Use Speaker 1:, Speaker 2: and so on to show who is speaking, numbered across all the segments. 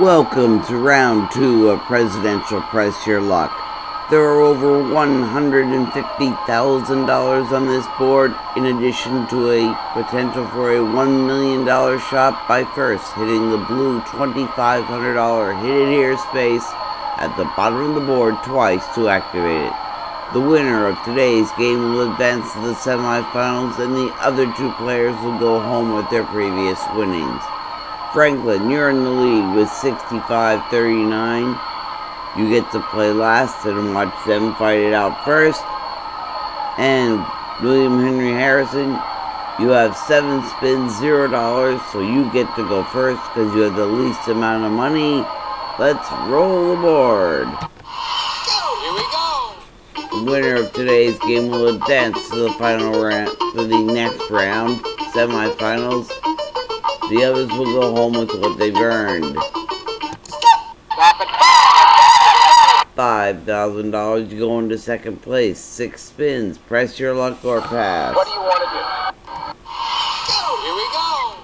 Speaker 1: Welcome to round two of Presidential Press Your Luck. There are over $150,000 on this board, in addition to a potential for a $1 million shot by first, hitting the blue $2,500 Hit It Here space at the bottom of the board twice to activate it. The winner of today's game will advance to the semifinals, and the other two players will go home with their previous winnings. Franklin, you're in the lead with 65 39. You get to play last and watch them fight it out first. And William Henry Harrison, you have seven spins, zero dollars, so you get to go first because you have the least amount of money. Let's roll the board.
Speaker 2: Here we go.
Speaker 1: The winner of today's game will advance to the final round, to the next round, semifinals. The others will go home with what they've earned.
Speaker 2: Rapid
Speaker 1: Five thousand dollars. You go into second place. Six spins. Press your luck or pass.
Speaker 2: What do you want to do? Here we go.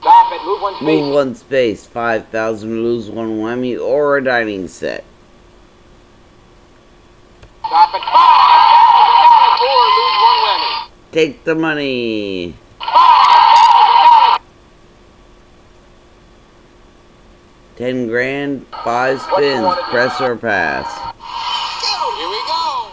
Speaker 2: Stop it. Move one space.
Speaker 1: Move one space. Five thousand. Lose one whammy or a dining set.
Speaker 2: Stop it. Five thousand dollars. Or lose one whammy.
Speaker 1: Take the money. Ten grand. Five spins. Press or pass.
Speaker 2: Here we go.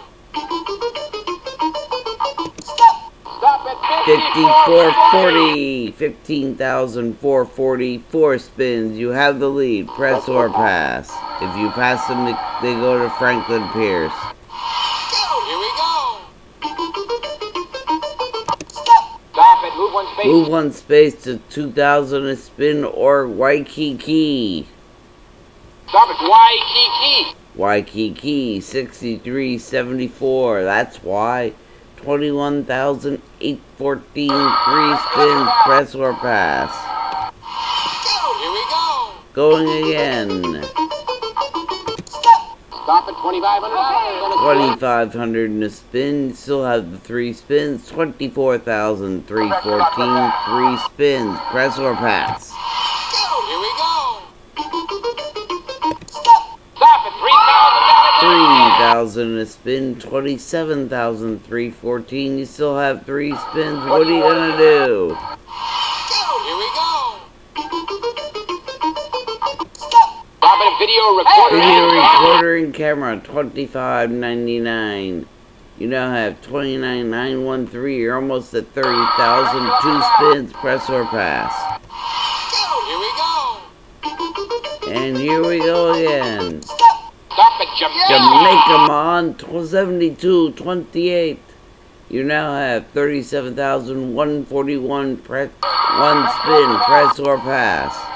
Speaker 1: Fifty-four forty. Fifteen thousand four forty. Four spins. You have the lead. Press or pass. If you pass them, they go to Franklin Pierce.
Speaker 2: Move one space.
Speaker 1: Move one space to 2000 a spin or Waikiki.
Speaker 2: Stop it. Waikiki.
Speaker 1: Waikiki 6374. That's why. 21,814. Three spins. Press or pass.
Speaker 2: Here we go.
Speaker 1: Going again. 2,500 in a spin. Still have the three spins. 24,314. Three spins. Press or pass.
Speaker 2: Here we go. Stop it. Three thousand dollars.
Speaker 1: Three thousand a spin, twenty-seven thousand three fourteen. You still have three spins. What are you gonna do?
Speaker 2: Video recorder.
Speaker 1: Video recorder and camera, twenty-five ninety-nine. You now have twenty-nine nine one three. You're almost at thirty thousand. Two spins. Press or pass.
Speaker 2: Here we go.
Speaker 1: And here we go again.
Speaker 2: Stop it, Jamaica.
Speaker 1: Jamaica on 72 28. You now have 37,141. Press one spin. Press or pass.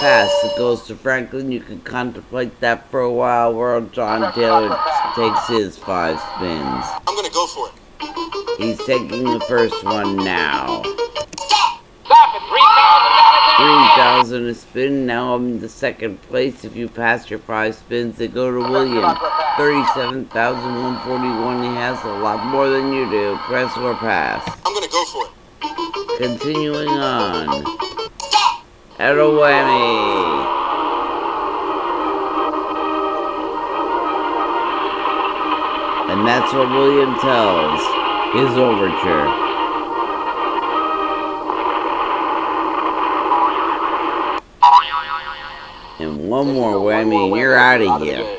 Speaker 2: Pass.
Speaker 1: that goes to Franklin. You can contemplate that for a while while John Tyler takes his five spins.
Speaker 2: I'm gonna go for it.
Speaker 1: He's taking the first one now.
Speaker 2: Stop. Stop. Three thousand dollars.
Speaker 1: 3,000 a spin. Now I'm in the second place. If you pass your five spins, they go to William. 37,141. He has a lot more than you do. Press or pass.
Speaker 2: I'm gonna go for it.
Speaker 1: Continuing on.
Speaker 2: Stop.
Speaker 1: At a whammy. And that's what William tells his overture. And one more whammy, and you're out of here.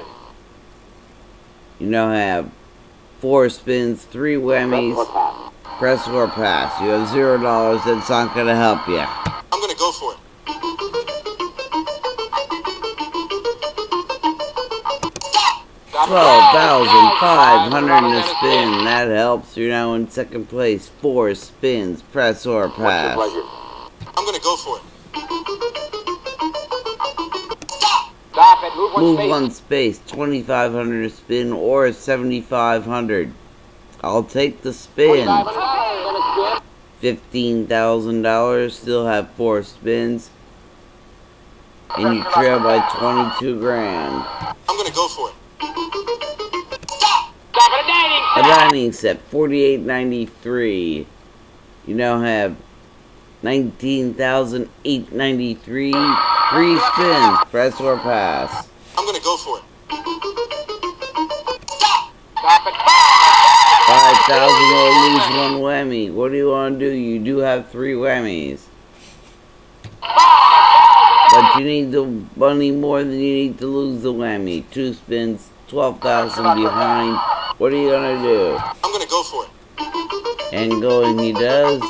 Speaker 1: You now have four spins, three whammies, press or pass. You have zero dollars, that's not gonna help you. 12,500 in a spin. That helps. You're now in second place. Four spins. Press or pass.
Speaker 2: I'm going to go for it. Stop! Stop it. Move one
Speaker 1: Move
Speaker 2: space.
Speaker 1: one space. 2,500 a spin or 7,500. I'll take the spin. $15,000. Still have four spins. And you trail by 22 grand.
Speaker 2: I'm going to go for it. Stop! Stop it, a dining
Speaker 1: set, forty-eight ninety-three. You now have 19,893. Three spins. Press or pass.
Speaker 3: I'm gonna go for it.
Speaker 2: Stop it.
Speaker 1: 5,000 or lose one whammy. What do you want to do? You do have three whammies. But you need the money more than you need to lose the whammy. Two spins, 12,000 behind. What are you gonna do?
Speaker 3: I'm gonna go for it.
Speaker 1: And going he does.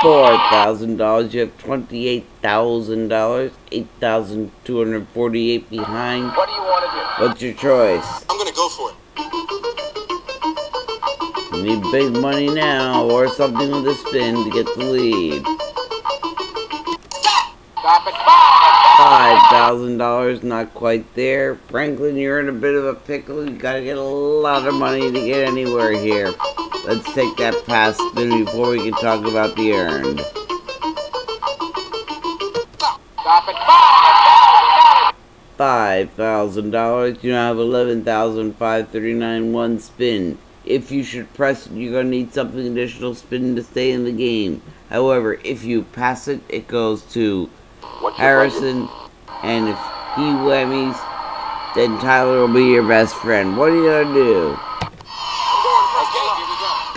Speaker 1: Four thousand dollars. You have twenty-eight thousand dollars. Eight thousand two hundred forty-eight behind.
Speaker 2: What do you want to do?
Speaker 1: What's your choice?
Speaker 3: I'm gonna go for it.
Speaker 1: You need big money now, or something with a spin to get the lead.
Speaker 2: Stop.
Speaker 1: Stop $1,000, not quite there. Franklin, you're in a bit of a pickle. You gotta get a lot of money to get anywhere here. Let's take that pass spin before we can talk about the earned. Five thousand dollars. You now have eleven thousand five thirty nine one spin. If you should press it, you're gonna need something additional spin to stay in the game. However, if you pass it, it goes to Harrison, and if he whammies, then Tyler will be your best friend. What are you gonna do?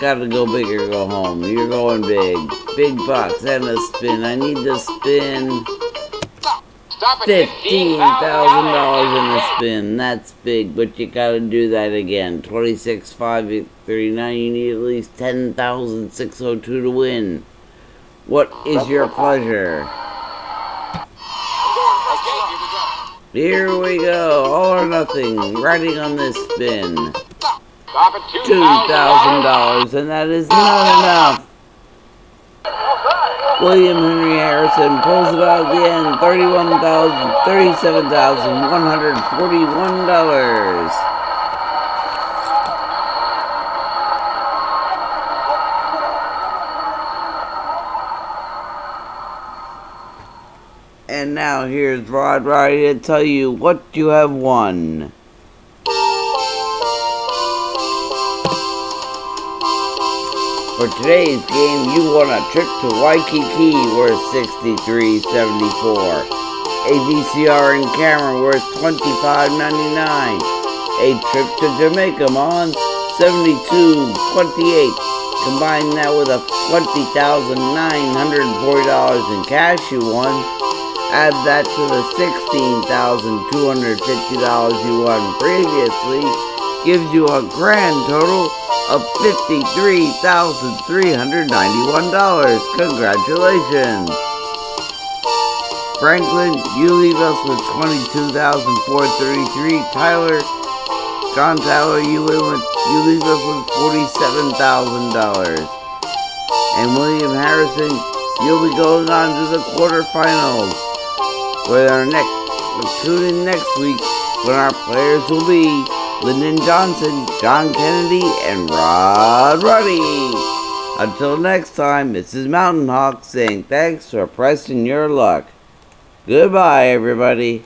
Speaker 1: Gotta go big or go home. You're going big. Big bucks and a spin. I need to spin fifteen thousand dollars in the spin. That's big, but you gotta do that again. Twenty-six five thirty-nine. You need at least ten thousand six hundred two to win. What is your pleasure?
Speaker 3: Here we go,
Speaker 1: all or nothing, riding on this spin. $2,000, and that is not enough. William Henry Harrison pulls it out again, $31,000, $37,141. And now here's Rod Roddy to tell you what you have won. For today's game, you won a trip to Waikiki worth $63.74. A VCR and camera worth $25.99. A trip to Jamaica on $72.28. Combine that with a $20,940 in cash you won. Add that to the $16,250 you won previously. Gives you a grand total of $53,391. Congratulations! Franklin, you leave us with 22,433. Tyler, John Tyler, you leave, with, you leave us with $47,000. And William Harrison, you'll be going on to the quarterfinals. With our next, tune in next week when our players will be Lyndon Johnson, John Kennedy, and Rod Roddy. Until next time, this is Mountain Hawk saying thanks for pressing your luck. Goodbye, everybody.